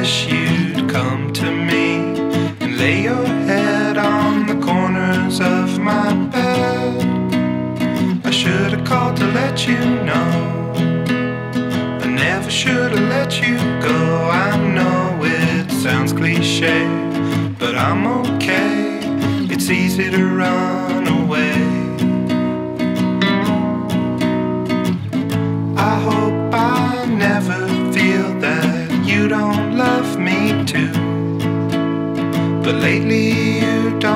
wish you'd come to me and lay your head on the corners of my bed. I should have called to let you know. I never should have let you go. I know it sounds cliche, but I'm okay. It's easy to run away. Love me too. But lately you don't